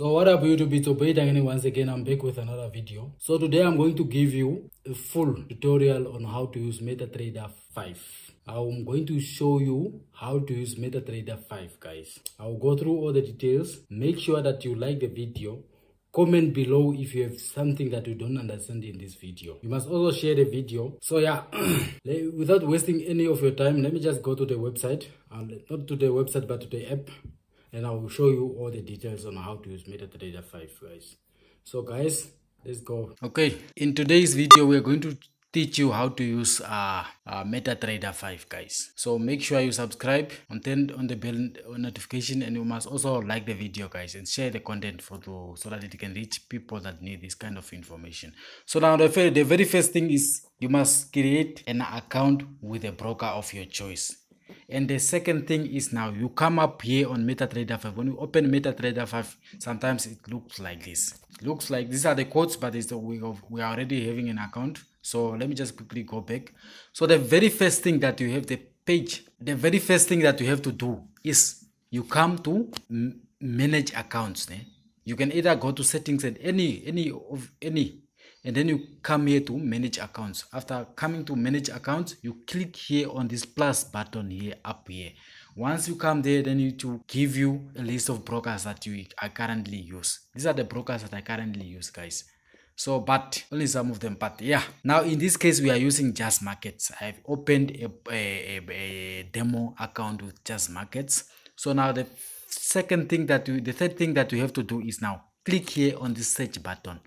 So what up YouTube, it's Obey Tangeni once again, I'm back with another video. So today I'm going to give you a full tutorial on how to use MetaTrader 5. I'm going to show you how to use MetaTrader 5 guys. I'll go through all the details. Make sure that you like the video. Comment below if you have something that you don't understand in this video. You must also share the video. So yeah, without wasting any of your time, let me just go to the website. Um, not to the website but to the app and I will show you all the details on how to use MetaTrader 5 guys. So guys, let's go. Okay, in today's video we are going to teach you how to use uh, uh, MetaTrader 5 guys. So make sure you subscribe and turn on the bell notification and you must also like the video guys and share the content for the, so that it can reach people that need this kind of information. So now the, the very first thing is you must create an account with a broker of your choice and the second thing is now you come up here on MetaTrader 5. When you open MetaTrader 5, sometimes it looks like this. Looks like these are the quotes, but it's the, we, we are already having an account. So let me just quickly go back. So the very first thing that you have the page, the very first thing that you have to do is you come to manage accounts. Eh? You can either go to settings and any any of any and then you come here to manage accounts. After coming to manage accounts you click here on this plus button here up here. Once you come there then it will give you a list of brokers that you are currently use. These are the brokers that i currently use guys. So but only some of them but yeah. Now in this case we are using JustMarkets. I've opened a, a, a, demo account with JustMarkets. So now the second thing that you the third thing that you have to do is now click here on the search button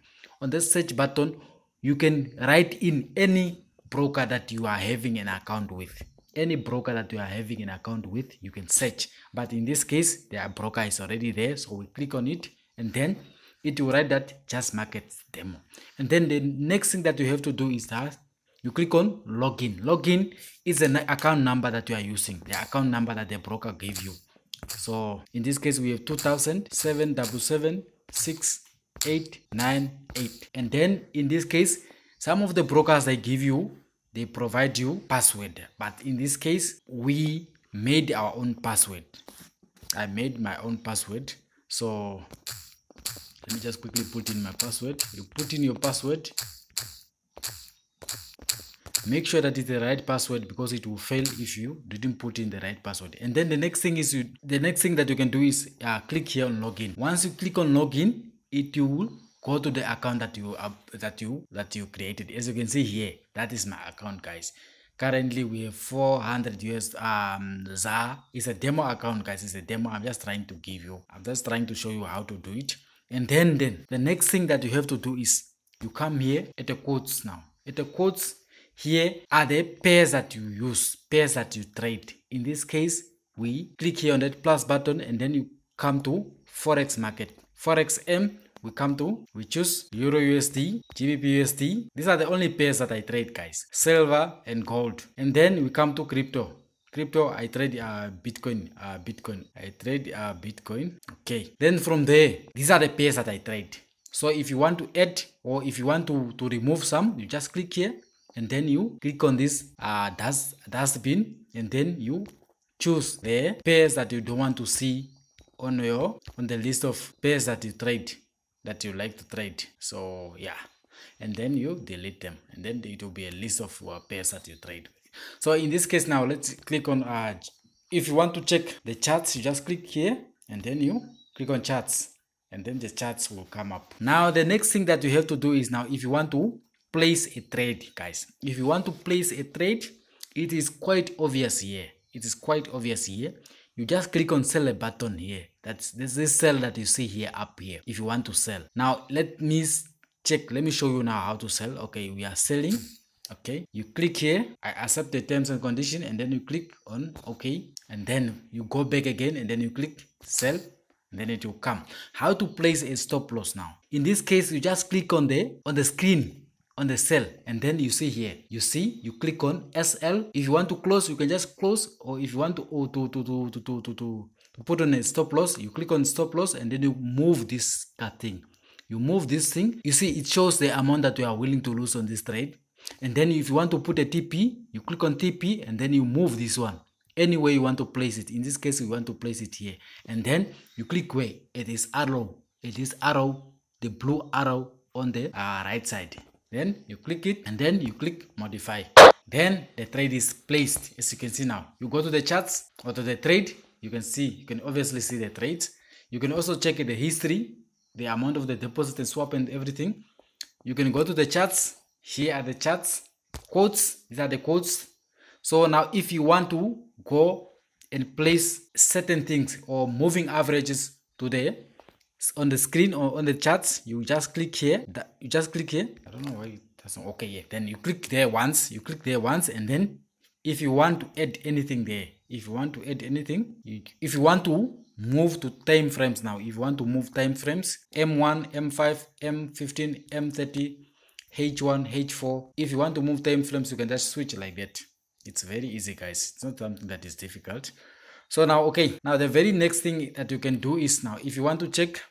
on the search button you can write in any broker that you are having an account with. Any broker that you are having an account with you can search. But in this case the broker is already there so we click on it and then it will write that just market demo. And then the next thing that you have to do is that you click on login. Login is an account number that you are using the account number that the broker gave you. So in this case we have 2007 898 and then in this case some of the brokers they give you they provide you password. But in this case we made our own password. I made my own password. So let me just quickly put in my password. You put in your password. Make sure that it's the right password because it will fail if you didn't put in the right password. And then the next thing is you the next thing that you can do is uh, click here on login. Once you click on login it will go to the account that you that you that you created. As you can see here that is my account guys. Currently we have 400 us um za. It's a demo account guys. It's a demo. I'm just trying to give you i'm just trying to show you how to do it. And then then the next thing that you have to do is you come here at the quotes now. At the quotes here are the pairs that you use pairs that you trade. In this case we click here on that plus button and then you come to forex market forex m we come to we choose euro usd gbp usd these are the only pairs that i trade guys. Silver and gold. And then we come to crypto. Crypto i trade uh bitcoin uh bitcoin. I trade uh bitcoin. Okay. Then from there these are the pairs that i trade. So if you want to add or if you want to to remove some you just click here and then you click on this uh dust dustbin. And then you choose the pairs that you don't want to see on your on the list of pairs that you trade that you like to trade. So yeah. And then you delete them. And then it will be a list of uh, pairs that you trade. So in this case now let's click on uh if you want to check the charts you just click here and then you click on charts. And then the charts will come up. Now the next thing that you have to do is now if you want to place a trade guys. If you want to place a trade it is quite obvious here. It is quite obvious here you just click on sell a button here. That's this is sell that you see here up here if you want to sell. Now let me check. Let me show you now how to sell. Okay we are selling. Okay you click here. I accept the terms and condition and then you click on okay and then you go back again and then you click sell then it will come. How to place a stop loss now? In this case you just click on the on the screen on the cell and then you see here. You see you click on sl if you want to close you can just close or if you want oh, to to, to, to, to, to, to, to put on a stop loss you click on stop loss and then you move this thing. You move this thing. You see it shows the amount that you are willing to lose on this trade. And then if you want to put a tp you click on tp and then you move this one. Anywhere you want to place it. In this case we want to place it here. And then you click where? It is arrow. It is arrow the blue arrow on the uh, right side then you click it and then you click modify. Then the trade is placed as you can see now. You go to the charts or to the trade you can see you can obviously see the trades. You can also check the history the amount of the deposit and swap and everything. You can go to the charts. Here are the charts. Quotes these are the quotes. So now if you want to go and place certain things or moving averages to the on the screen or on the charts you just click here. That you just click here. I don't know why it doesn't okay yeah. Then you click there once you click there once and then if you want to add anything there if you want to add anything you, if you want to move to time frames now if you want to move time frames m1 m5 m15 m30 h1 h4 if you want to move time frames you can just switch like that. It's very easy guys. It's not something that is difficult. So now okay now the very next thing that you can do is now if you want to check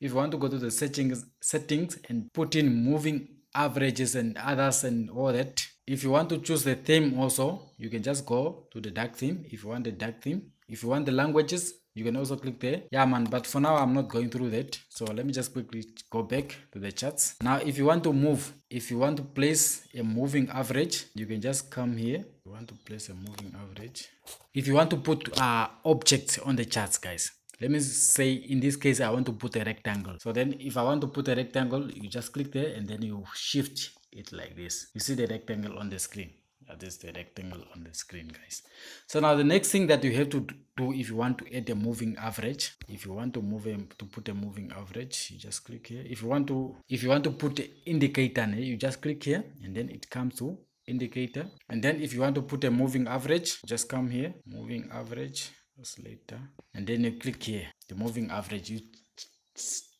if you want to go to the settings settings and put in moving averages and others and all that if you want to choose the theme also you can just go to the dark theme. If you want the dark theme if you want the languages you can also click there. Yeah man but for now i'm not going through that. So let me just quickly go back to the charts. Now if you want to move if you want to place a moving average you can just come here. You want to place a moving average if you want to put uh objects on the charts guys let me say in this case i want to put a rectangle. So then if i want to put a rectangle you just click there and then you shift it like this. You see the rectangle on the screen? That is the rectangle on the screen guys. So now the next thing that you have to do if you want to add a moving average if you want to move a, to put a moving average you just click here. If you want to if you want to put an indicator you just click here and then it comes to indicator. And then if you want to put a moving average just come here. Moving average later and then you click here the moving average. You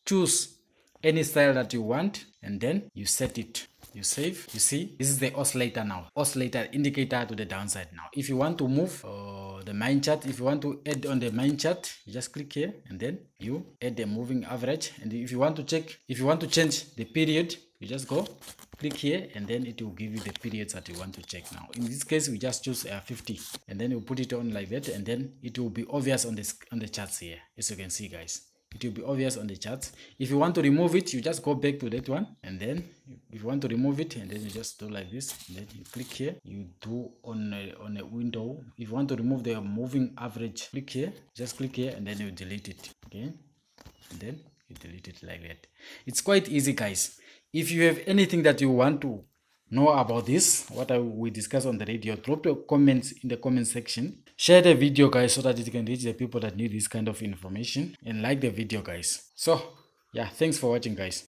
choose any style that you want and then you set it. You save. You see this is the oscillator now. Oscillator indicator to the downside now. If you want to move uh, the main chart if you want to add on the main chart you just click here and then you add the moving average. And if you want to check if you want to change the period you just go click here and then it will give you the periods that you want to check now. In this case we just choose uh, 50 and then you put it on like that and then it will be obvious on this on the charts here as you can see guys. It will be obvious on the charts. If you want to remove it you just go back to that one and then if you want to remove it and then you just do like this and then you click here. You do on a, on a window. If you want to remove the moving average click here. Just click here and then you delete it okay and then you delete it like that. It's quite easy guys if you have anything that you want to know about this what we discuss on the radio drop your comments in the comment section. Share the video guys so that it can reach the people that need this kind of information. And like the video guys. So yeah thanks for watching guys